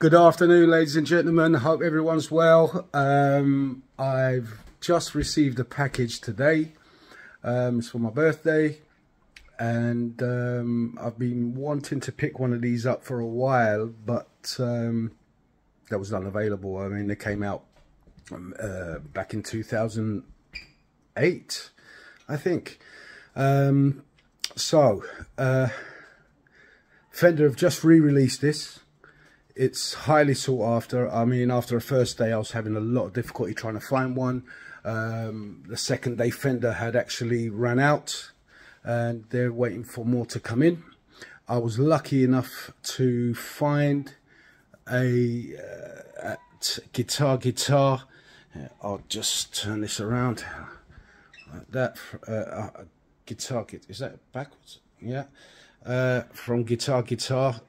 Good afternoon, ladies and gentlemen. Hope everyone's well. Um, I've just received a package today. Um, it's for my birthday, and um, I've been wanting to pick one of these up for a while, but um, that was unavailable. I mean, they came out um, uh, back in 2008, I think. Um, so, uh, Fender have just re-released this. It's highly sought after. I mean, after the first day, I was having a lot of difficulty trying to find one. Um, the second day, Fender had actually run out and they're waiting for more to come in. I was lucky enough to find a uh, guitar guitar. I'll just turn this around like that. Uh, uh, guitar, is that backwards? Yeah uh, from Guitar Guitar.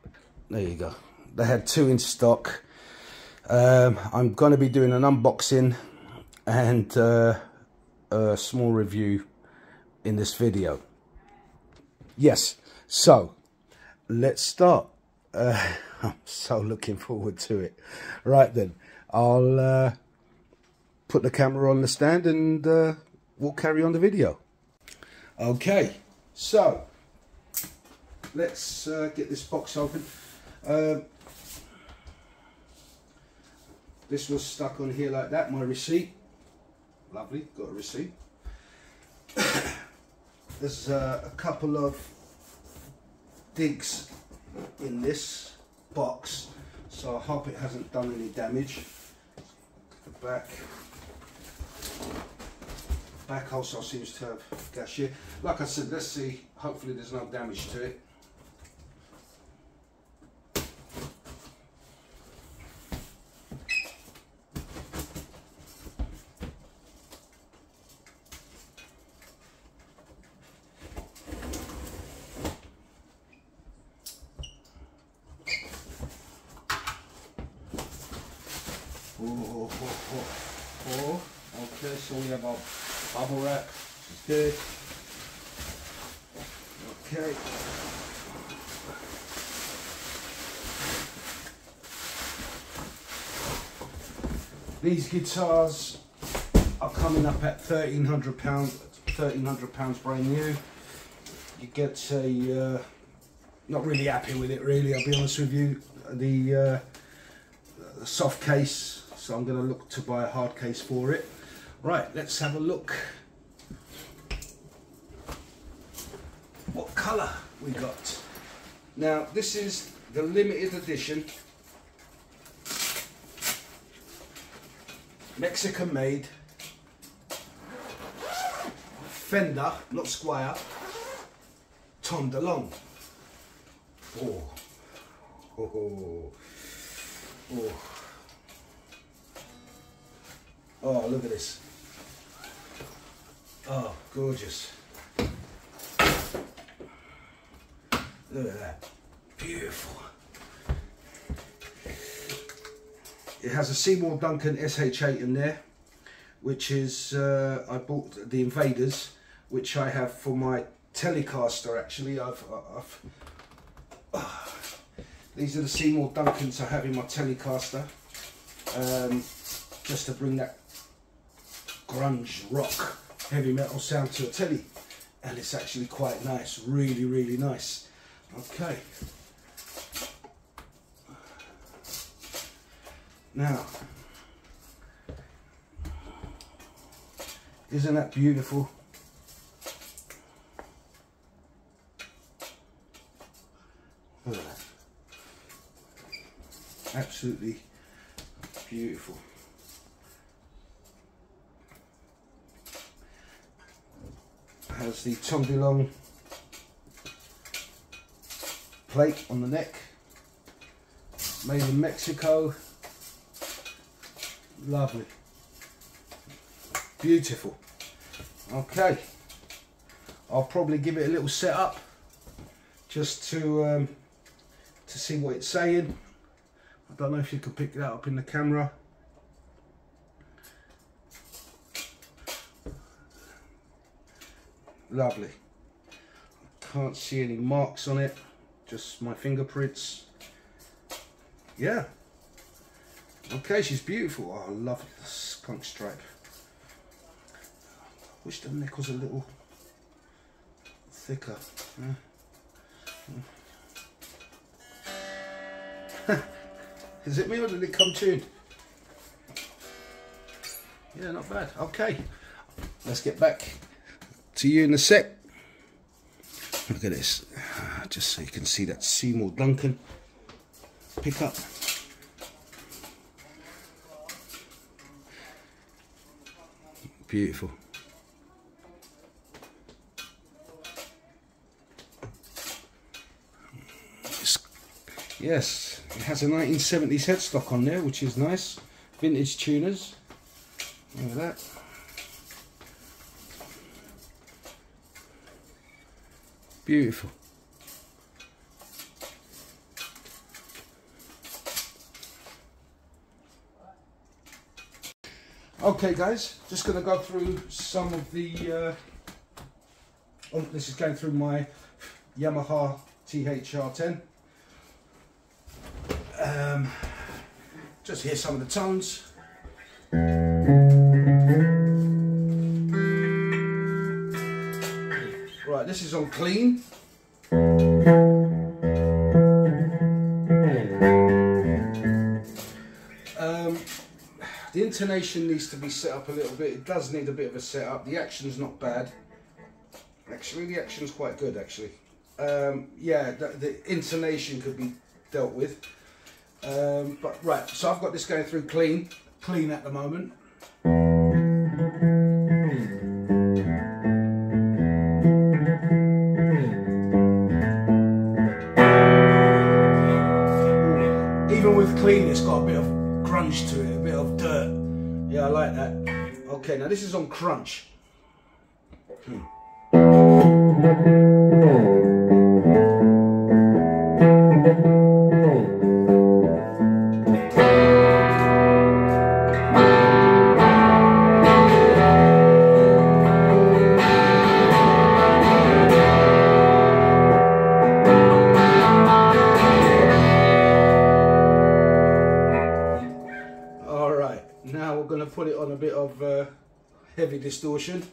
There you go. They had two in stock. Um, I'm going to be doing an unboxing and uh, a small review in this video. Yes, so let's start. Uh, I'm so looking forward to it. Right then, I'll uh, put the camera on the stand and uh, we'll carry on the video. Okay, so let's uh, get this box open. Um, this was stuck on here like that, my receipt. Lovely, got a receipt. There's uh, a couple of digs in this box, so I hope it hasn't done any damage. The back back also seems to have gas here. Like I said, let's see. Hopefully there's no damage to it. Oh, oh, oh, oh. Okay, so we have our bubble wrap, which is good. Okay. These guitars are coming up at thirteen hundred pounds. Thirteen hundred pounds brand new. You get a. Uh, not really happy with it, really. I'll be honest with you. The uh, soft case so I'm going to look to buy a hard case for it. Right, let's have a look. What colour we got. Now, this is the limited edition. Mexican made. Fender, not Squier, Tom DeLonge. Oh. Oh. Oh. oh. Oh, look at this. Oh, gorgeous. Look at that. Beautiful. It has a Seymour Duncan SH8 in there, which is, uh, I bought the Invaders, which I have for my Telecaster actually. I've, I've uh, these are the Seymour Duncans I have in my Telecaster. Um, just to bring that grunge rock heavy metal sound to a telly. And it's actually quite nice really really nice. Okay. Now isn't that beautiful? Absolutely beautiful has the Tom DeLonge plate on the neck, made in Mexico. Lovely, beautiful. Okay, I'll probably give it a little setup just to um, to see what it's saying. I don't know if you can pick that up in the camera. Lovely can't see any marks on it just my fingerprints yeah Okay, she's beautiful. Oh, I love the skunk stripe. Wish the neck was a little thicker. Yeah. Is it me or did it come tuned? Yeah, not bad. Okay, let's get back to you in a sec. Look at this, ah, just so you can see that Seymour Duncan pickup. Beautiful. It's, yes, it has a 1970s headstock on there, which is nice. Vintage tuners. Look at that. Beautiful. Okay guys, just going to go through some of the, uh, oh, this is going through my Yamaha THR10. Um, just hear some of the tones. This is on clean. Um, the intonation needs to be set up a little bit. It does need a bit of a setup. The action's not bad. Actually, the action's quite good, actually. Um, yeah, the, the, intonation could be dealt with. Um, but right, so I've got this going through clean, clean at the moment. It's got a bit of grunge to it, a bit of dirt. Yeah, I like that. Okay, now this is on crunch. Hmm. Now we're gonna put it on a bit of uh, heavy distortion.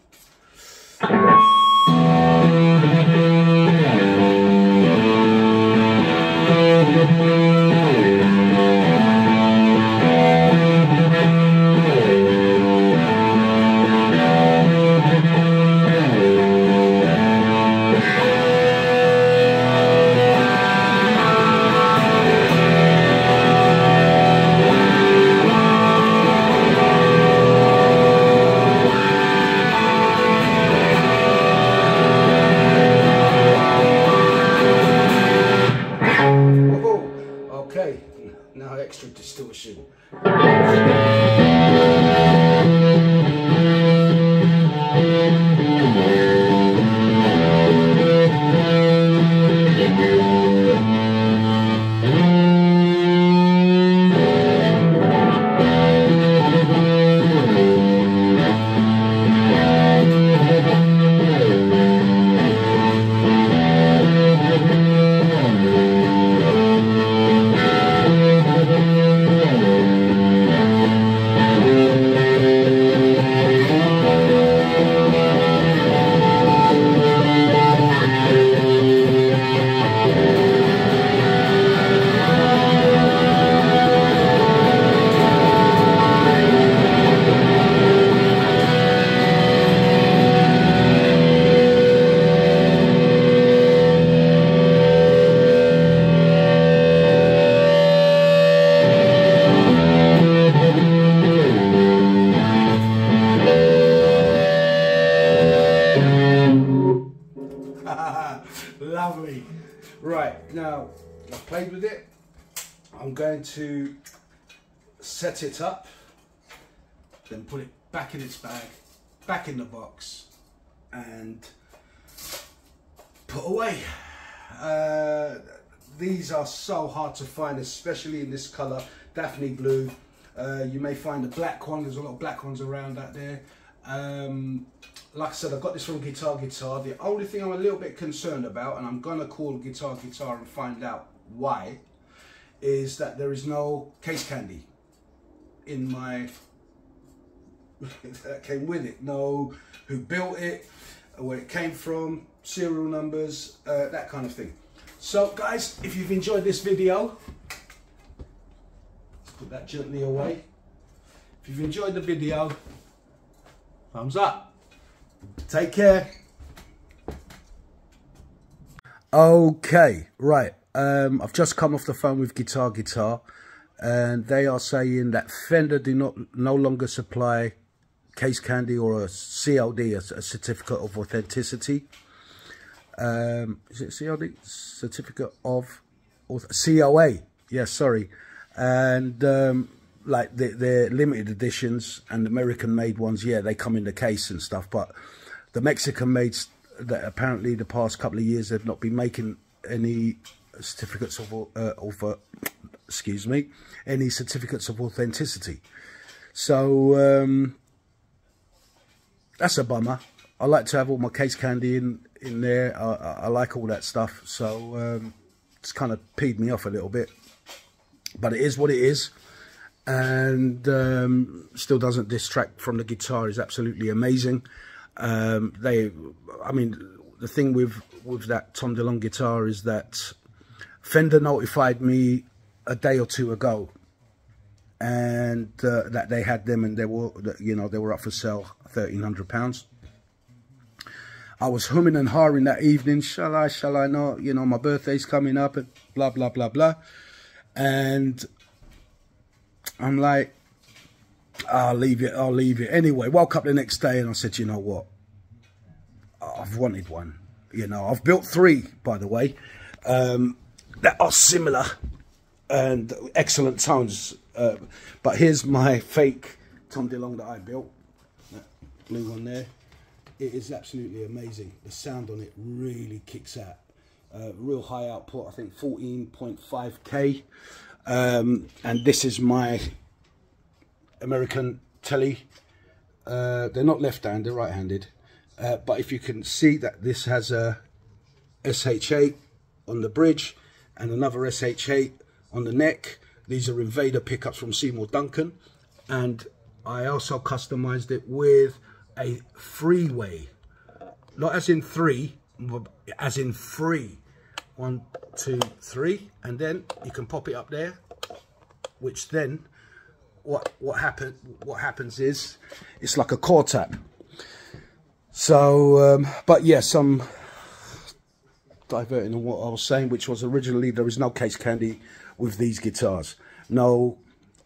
Played with it. I'm going to set it up, then put it back in its bag, back in the box, and put away. Uh, these are so hard to find, especially in this colour, Daphne blue. Uh, you may find a black one, there's a lot of black ones around out there. Um, like I said, I got this from Guitar Guitar. The only thing I'm a little bit concerned about, and I'm gonna call Guitar Guitar and find out why, is that there is no case candy. in my that came with it. No, who built it, where it came from, serial numbers, uh, that kind of thing. So guys, if you've enjoyed this video, put that gently away. If you've enjoyed the video, thumbs up. Take care. Okay, right. Um, I've just come off the phone with Guitar Guitar and they are saying that Fender do not no longer supply case candy or a CLD, a, a certificate of authenticity. Um, is it COD? Certificate of COA. Yes, sorry. And um, like the, the limited editions and American made ones, yeah, they come in the case and stuff. But the Mexican made that apparently the past couple of years they've not been making any certificates of, uh, of uh, excuse me, any certificates of authenticity. So um, that's a bummer. I like to have all my case candy in in there. I, I like all that stuff. So um, it's kind of peed me off a little bit, but it is what it is, and um, still doesn't distract from the guitar. is absolutely amazing. Um, they, I mean, the thing with with that Tom DeLonge guitar is that Fender notified me a day or two ago and uh, that they had them and they were you know they were up for sale 1300 pounds. I was humming and hawing that evening shall i shall i not? You know my birthday's coming up and blah blah blah blah. And i'm like i'll leave it i'll leave it. Anyway woke up the next day and i said you know what? I've wanted one. You know i've built three by the way. Um, that are similar and excellent tones. Uh, but here's my fake Tom DeLonge that I built. That blue one there. It is absolutely amazing. The sound on it really kicks out. Uh, real high output, I think 14.5k. Um, and this is my American telly. Uh, they're not left-handed, they're right-handed. Uh, but if you can see that this has a SH8 on the bridge and another SH8 on the neck. These are Invader pickups from Seymour Duncan. And I also customized it with a freeway. Not as in three, as in free. One, two, three. And then you can pop it up there, which then what what happen what happens is it's like a coil tap. So, um, but yeah, some diverting on what I was saying, which was originally there is no case candy with these guitars. No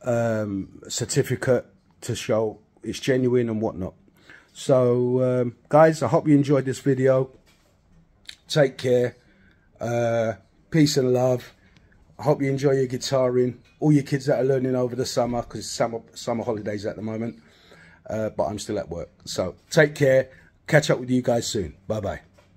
um, certificate to show it's genuine and whatnot. So, um, guys, I hope you enjoyed this video. Take care. Uh, peace and love. I hope you enjoy your guitaring. All your kids that are learning over the summer, because it's summer, summer holidays at the moment. Uh, but I'm still at work. So, take care. Catch up with you guys soon. Bye-bye.